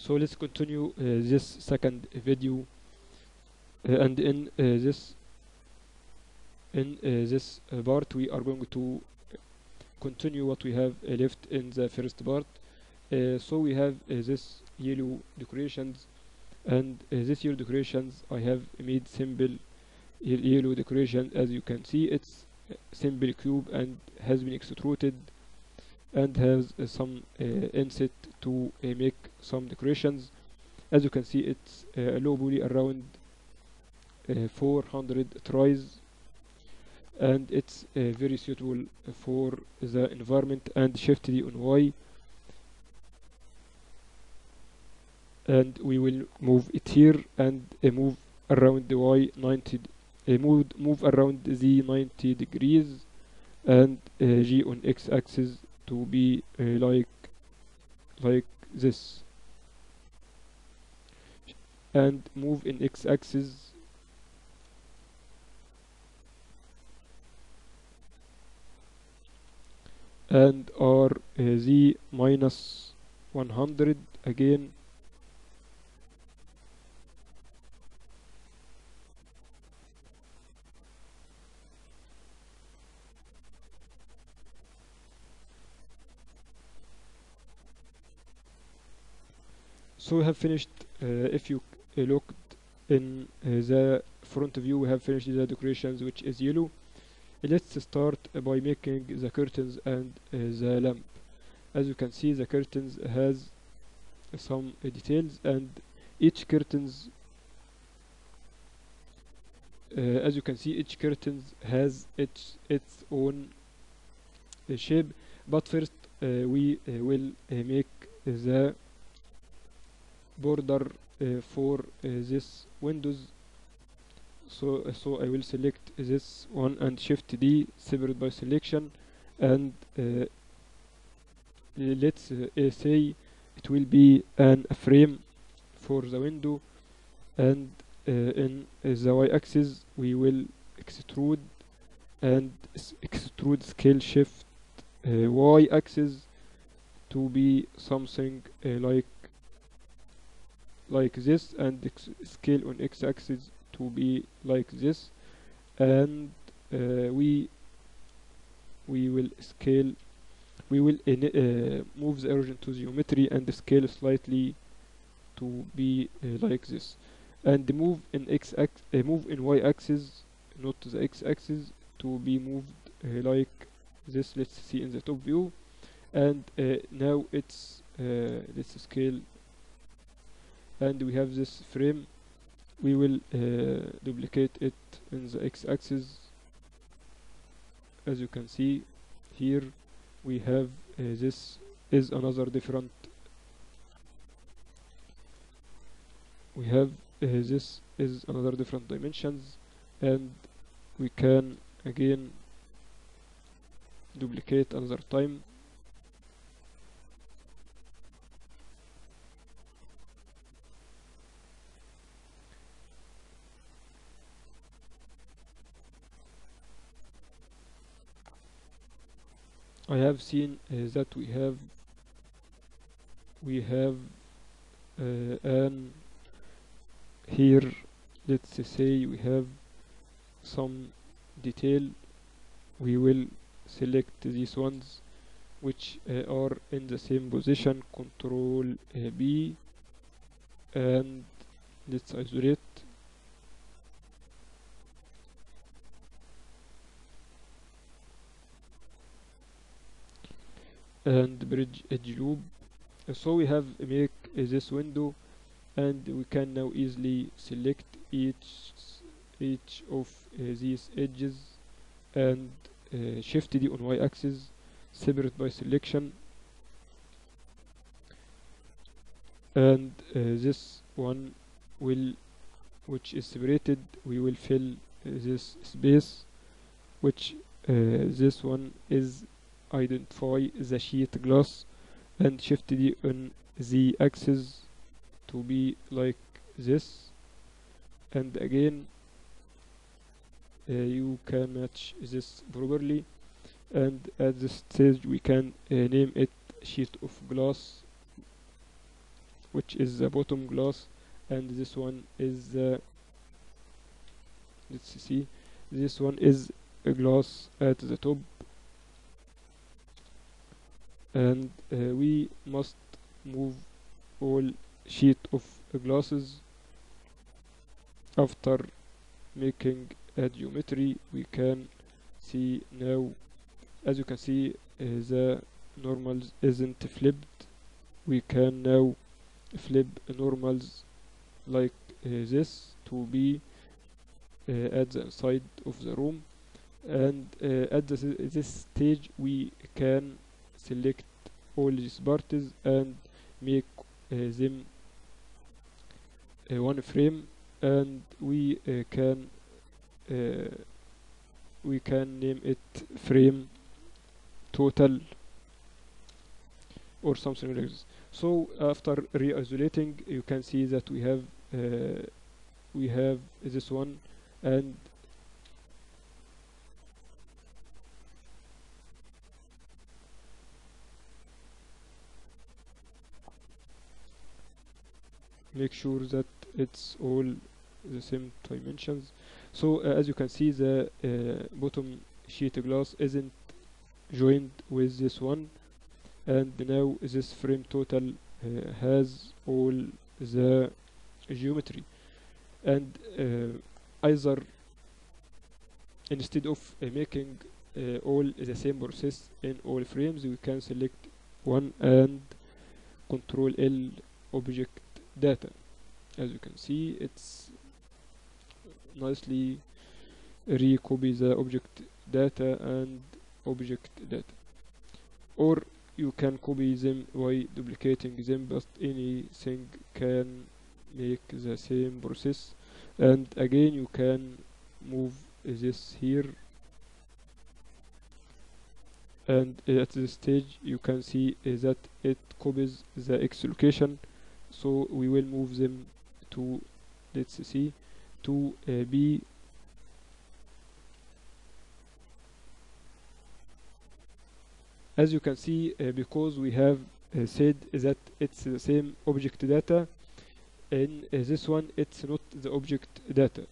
so let's continue uh, this second video uh, and in uh, this in this part we are going to continue what we have left in the first part. So we have this yellow decorations and this yellow decorations I have made simple ye- yellow decoration. As you can see it's simple cube and has been extruded and has uh, some uh, inset to uh, make some decorations. As you can see it's a low poly around uh, 400 tris and it's very suitable for the environment and shift D on Y. And we will move it here and move around the Y 90 uh, move, move around the 90 degrees and uh, G on X axis to be uh, like like this. And move in X axis. And R uh, Z minus 100 again so we have finished uh, if you uh, looked in uh, the front view we have finished the decorations which is yellow. Let's start by making the curtains and the lamp. As you can see the curtains has some details and each curtains uh, as you can see each curtains has its its own uh, shape. But first uh, we will make the border uh, for uh, this windows. So uh, so I will select this one and shift D separate by selection. And let's say it will be an a frame for the window. And in the y-axis we will extrude and extrude scale shift uh, y-axis to be something uh, like like this and scale on x-axis to be like this. And uh, we we will scale we will uh, move the origin to geometry and scale slightly to be uh, like this. And move in x ax uh, move in y axis not the x axis to be moved uh, like this let's see in the top view. And uh, now it's let's scale and we have this frame. We will uh, duplicate it in the x-axis. As you can see here we have uh, this is another different we have uh, this is another different dimensions. And we can again duplicate another time I have seen uh, that we have we have an here let's say we have some detail. We will select these ones which uh, are in the same position control uh, B and let's isolate and bridge edge loop so we have make uh, this window and we can now easily select each each of uh, these edges and uh, shift D on Y axis separate by selection. And uh, this one will which is separated we will fill uh, this space which uh, this one is identify the sheet glass and shift D on the axis to be like this. And again uh, you can match this properly. And at this stage we can uh, name it sheet of glass which is the bottom glass. And this one is the let's see this one is a glass at the top and uh, we must move all sheet of glasses after making a geometry. We can see now as you can see uh, the normals isn't flipped. We can now flip normals like uh, this to be uh, at the side of the room. And uh, at this, this stage we can select all these parties and make uh, them uh, one frame and we uh, can we can name it frame total or something like this. So after re-isolating you can see that we have uh, we have this one and make sure that it's all the same dimensions. So uh, as you can see the uh, bottom sheet glass isn't joined with this one. And now this frame total uh, has all the geometry. And uh, either instead of uh, making uh, all the same process in all frames we can select one and control L object data as you can see it's nicely recopy the object data and object data. Or you can copy them by duplicating them but anything can make the same process. And again you can move this here. And at this stage you can see that it copies the x location so we will move them to let's see to uh, b. As you can see uh, because we have uh, said that it's the same object data in uh, this one it's not the object data.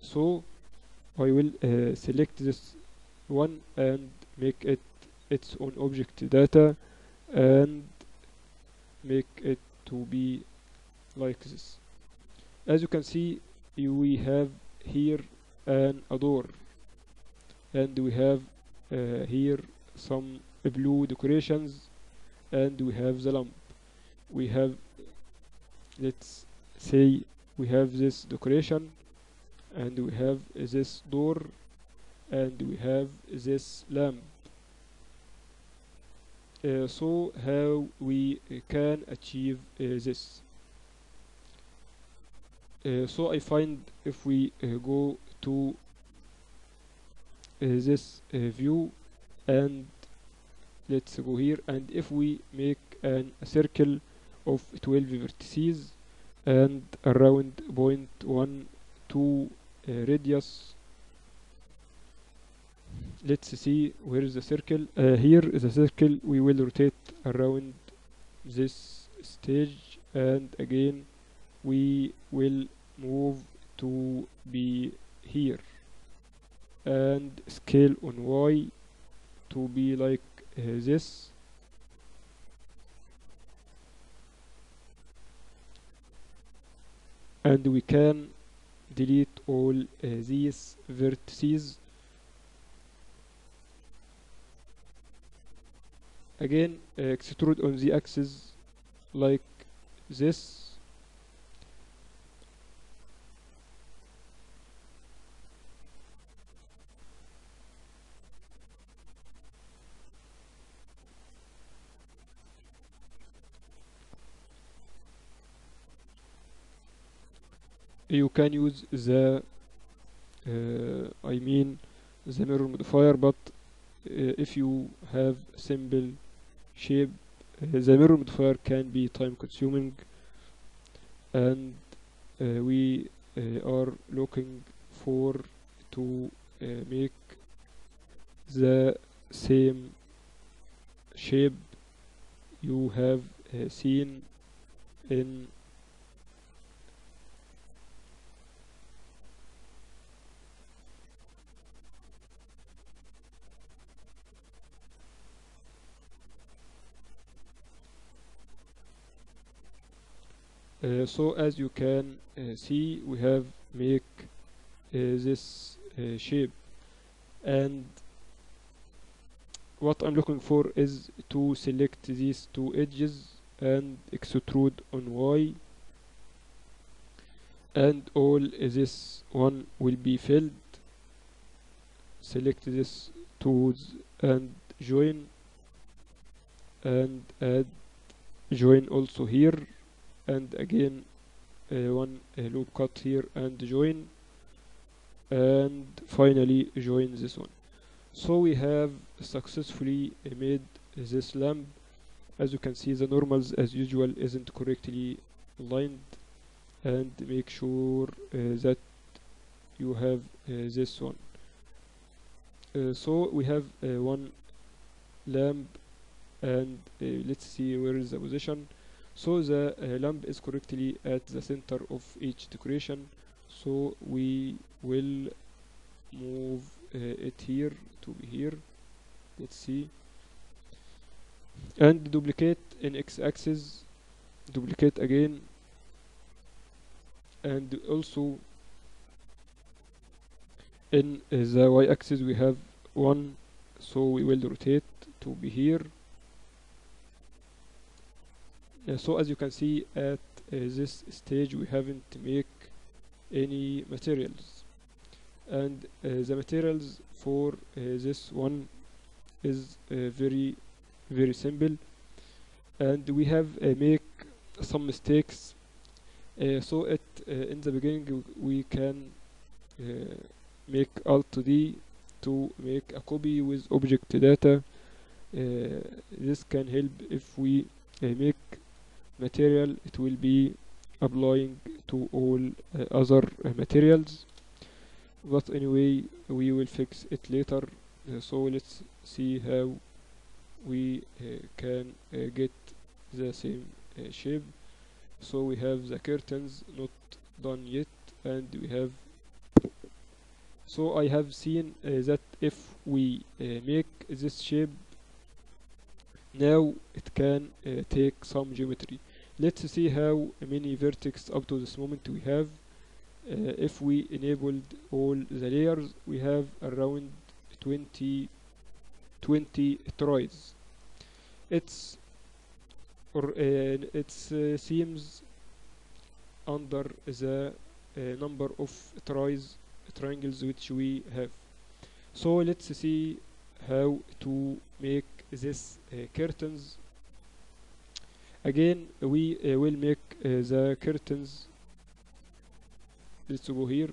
So I will uh, select this one and make it its own object data and make it to be like this. As you can see we have here an door and we have uh, here some blue decorations and we have the lamp. We have let's say we have this decoration and we have this door and we have this lamp so how we uh, can achieve uh, this? Uh, so I find if we uh, go to uh, this uh, view and let's go here and if we make an, a circle of 12 vertices and around point one two uh, radius let's see where is the circle? Uh, here is a circle. We will rotate around this stage and again we will move to be here. And scale on y to be like uh, this. And we can delete all uh, these vertices again uh, extrude on the axis like this. You can use the uh, I mean the mirror modifier but uh, if you have simple shape. The mirror modifier can be time consuming and uh, we uh, are looking for to uh, make the same shape you have uh, seen in Uh, so as you can uh, see we have make uh, this uh, shape. And what I'm looking for is to select these two edges and extrude on Y. And all this one will be filled. Select this tools and join. And add join also here and again uh, one uh, loop cut here and join. And finally join this one. So we have successfully made this lamp. As you can see the normals as usual isn't correctly aligned and make sure uh, that you have uh, this one. Uh, so we have uh, one lamp. And let's see where is the position so the uh, lamp is correctly at the center of each decoration. So we will move uh, it here to be here. Let's see. And duplicate in x-axis duplicate again. And also in uh, the y-axis we have one. So we will rotate to be here so as you can see at uh, this stage we haven't make any materials. And uh, the materials for uh, this one is uh, very very simple. And we have uh, make some mistakes. Uh, so at uh, in the beginning we can uh, make alt d to make a copy with object data. Uh, this can help if we uh, make material it will be applying to all uh, other uh, materials. But anyway we will fix it later. Uh, so let's see how we uh, can uh, get the same uh, shape. So we have the curtains not done yet and we have so I have seen that if we make this shape now it can take some geometry let's see how many vertex up to this moment we have. Uh, if we enabled all the layers we have around 20 20 tris. It's or uh, it uh, seems under the uh, number of tris triangles which we have. So let's see how to make this uh, curtains again we uh, will make uh, the curtains let's go here.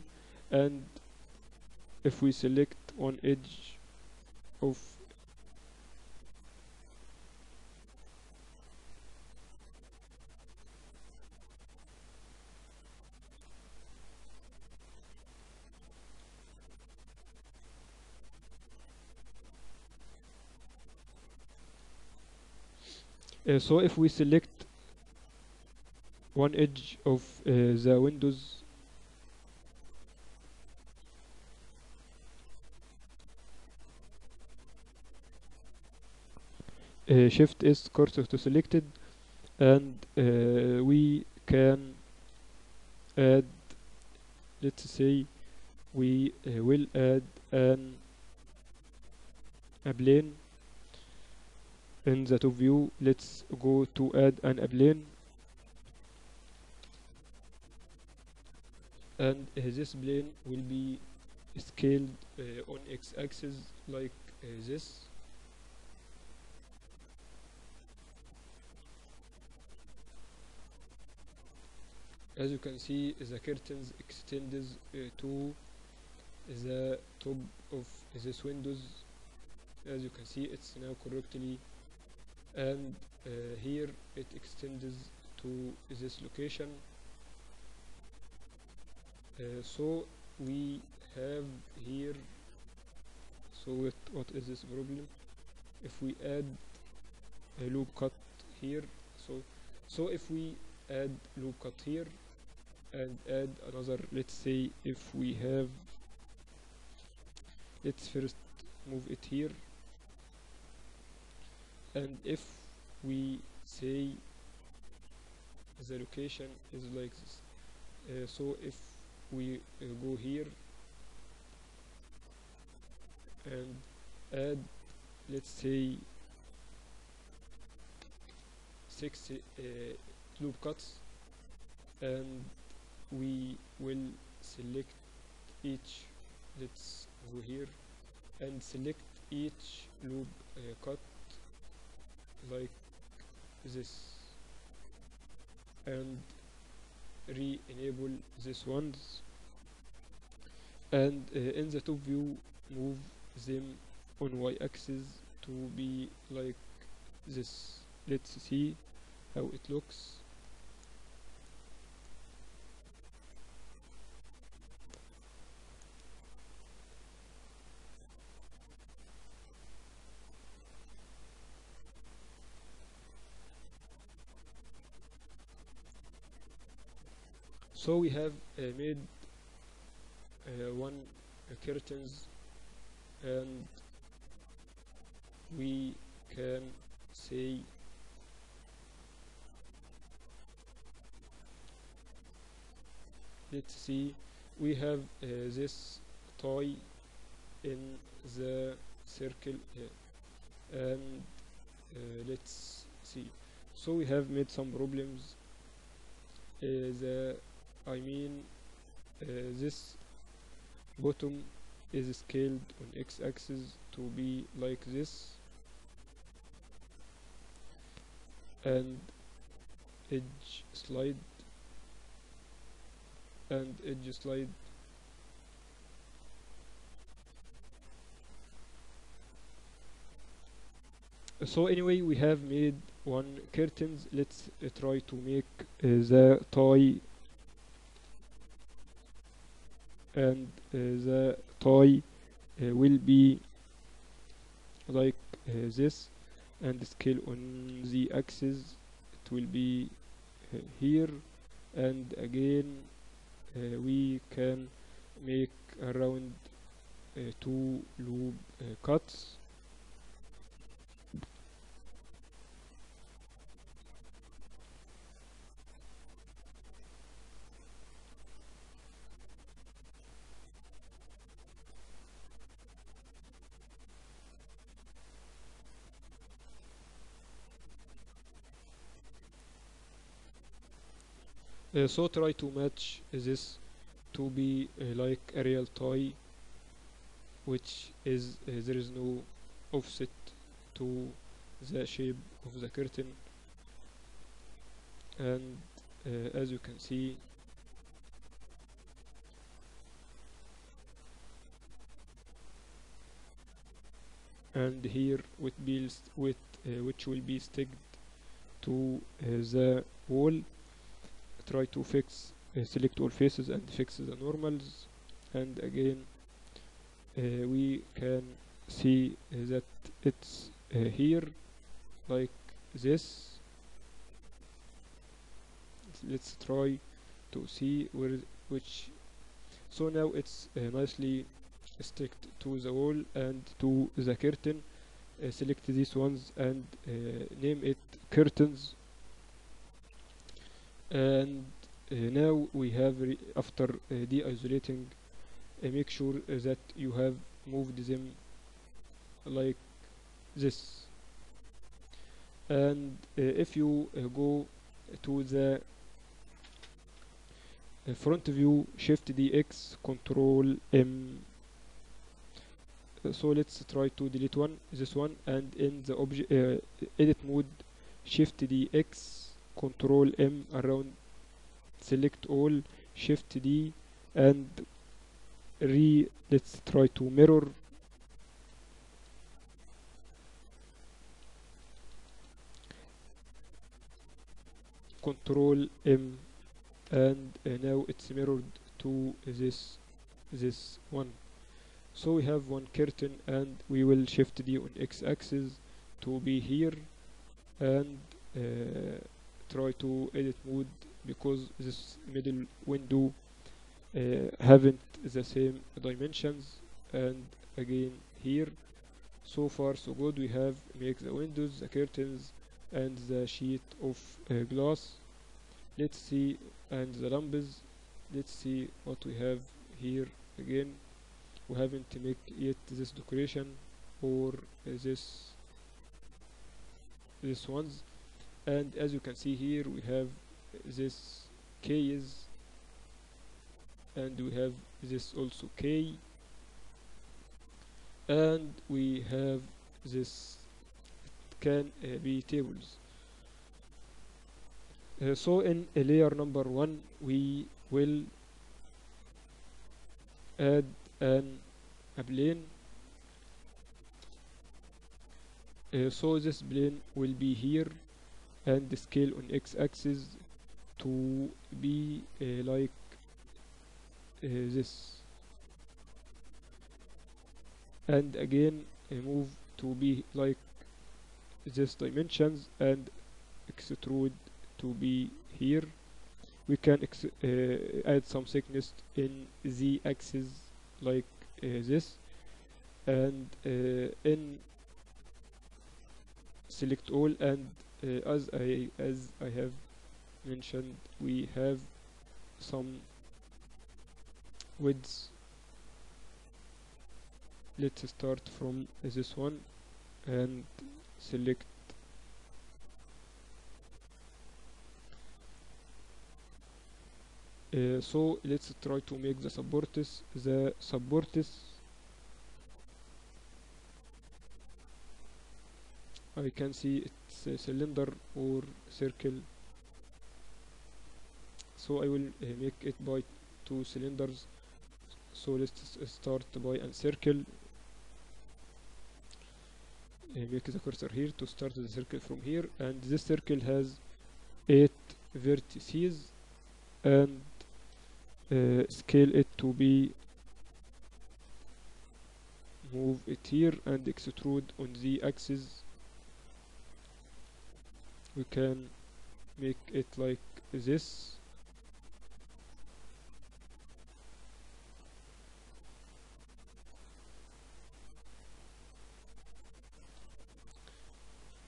And if we select one edge of Uh, so if we select one edge of uh, the windows uh, shift S cursor to selected and uh, we can add let's say we uh, will add an a plane in the top view let's go to add an plane and this plane will be scaled uh, on x-axis like uh, this. As you can see the curtains extends uh, to the top of this windows. As you can see it's now correctly and uh, here it extends to this location. Uh, so we have here so what, is this problem? If we add a loop cut here so so if we add loop cut here and add another let's say if we have let's first move it here and if we say the location is like this uh, so if we uh, go here and add let's say six uh, loop cuts and we will select each let's go here and select each loop uh, cut like this and re-enable this ones. And uh, in the top view move them on y-axis to be like this. Let's see how it looks so we have uh, made uh, one uh, curtains and we can say let's see we have uh, this toy in the circle uh, and uh, let's see. So we have made some problems the I mean uh, this bottom is scaled on x-axis to be like this. And edge slide. And edge slide. So anyway we have made one curtains. Let's uh, try to make uh, the toy and uh, the toy uh, will be like uh, this and scale on the axis. It will be here and again we can make around two loop cuts so try to match this to be uh, like a real toy which is uh, there is no offset to the shape of the curtain. And uh, as you can see and here with bills with uh, which will be sticked to uh, the wall try to fix uh, select all faces and fix the normals. And again uh, we can see uh, that it's uh, here like this. Let's try to see where which. So now it's uh, nicely sticked to the wall and to the curtain. Uh, select these ones and uh, name it curtains and uh, now we have after uh, de-isolating uh, make sure that you have moved them like this. And if you go to the front view shift dx control m. So let's try to delete one this one and in the object uh, edit mode shift dx control m around select all shift d and re let's try to mirror. Control m and uh, now it's mirrored to this this one. So we have one curtain and we will shift d on x axis to be here and uh, try to edit mode because this middle window uh, haven't the same dimensions. And again here so far so good. We have make the windows the curtains and the sheet of uh, glass. Let's see and the lamps let's see what we have here again. We haven't make yet this decoration or uh, this this ones and as you can see here we have this keys and we have this also K. And we have this can uh, be tables. Uh, so in layer number one we will add an a plane uh, so this plane will be here and the scale on x-axis to be uh, like uh, this. And again uh, move to be like this dimensions and extrude to be here. We can uh, add some thickness in z axis like uh, this. And in select all and uh, as I as I have mentioned we have some widths let's start from this one and select uh, so let's try to make the supports the supports I can see it's a cylinder or circle. So I will uh, make it by two cylinders. So let's start by a circle. Uh, make the cursor here to start the circle from here. And this circle has eight vertices and uh, scale it to be move it here and extrude on the axis we can make it like this.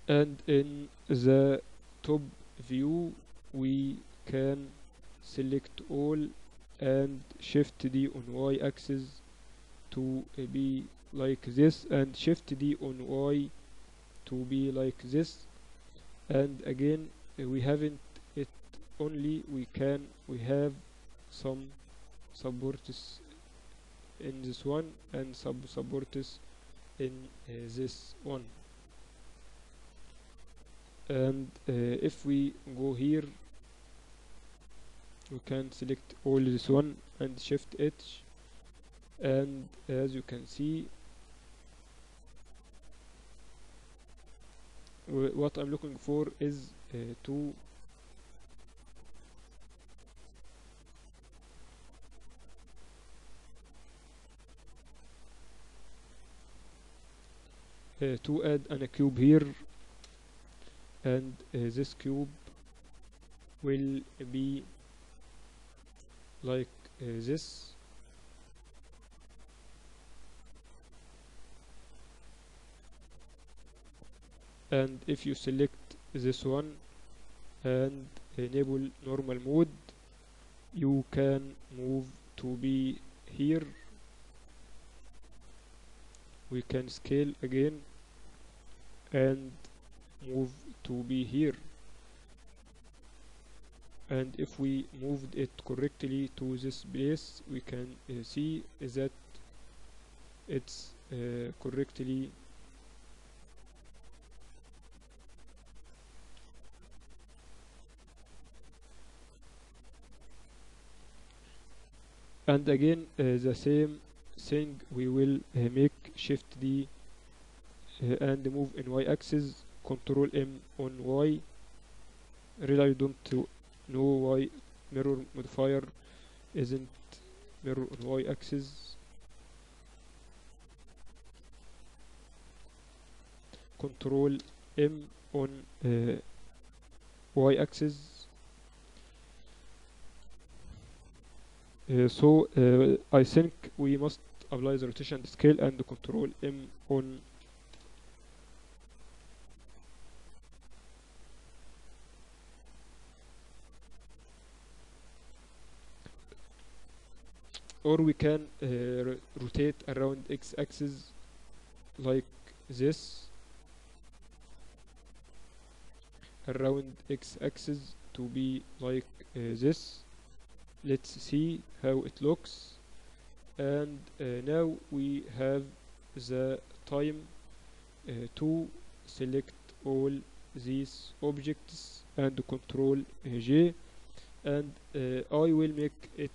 And in the top view we can select all and shift D on Y axis to be like this and shift D on Y to be like this and again uh, we haven't it only we can we have some supports in this one and sub supports in uh, this one. And uh, if we go here we can select all this one and shift H. And as you can see what I'm looking for is uh, to uh, to add an a cube here and uh, this cube will be like uh, this and if you select this one and enable normal mode you can move to be here. We can scale again and move to be here. And if we moved it correctly to this place we can uh, see that it's uh, correctly and again uh, the same thing we will uh, make shift D uh, and move in Y axis control M on Y. Really I don't know why mirror modifier isn't mirror on Y axis control M on uh, y axis so uh, I think we must apply the rotation scale and control M on or we can uh, rotate around x-axis like this around x-axis to be like uh, this let's see how it looks. And uh, now we have the time uh, to select all these objects and control J and uh, I will make it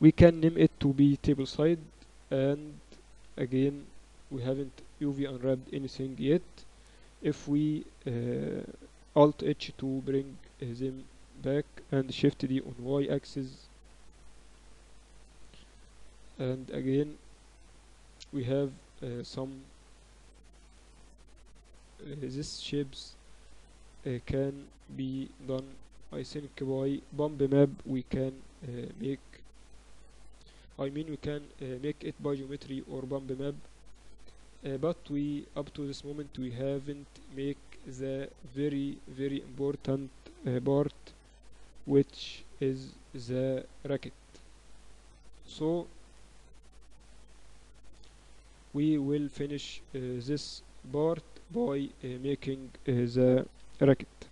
we can name it to be table side and again we haven't UV unwrapped anything yet. If we uh, alt H to bring uh, them back and shift D on Y axis. And again we have uh, some uh, these shapes uh, can be done. I think by bump map we can uh, make I mean we can uh, make it by geometry or bump map. Uh, but we up to this moment we haven't make the very very important uh, part which is the racket. So we will finish uh, this part by uh, making uh, the racket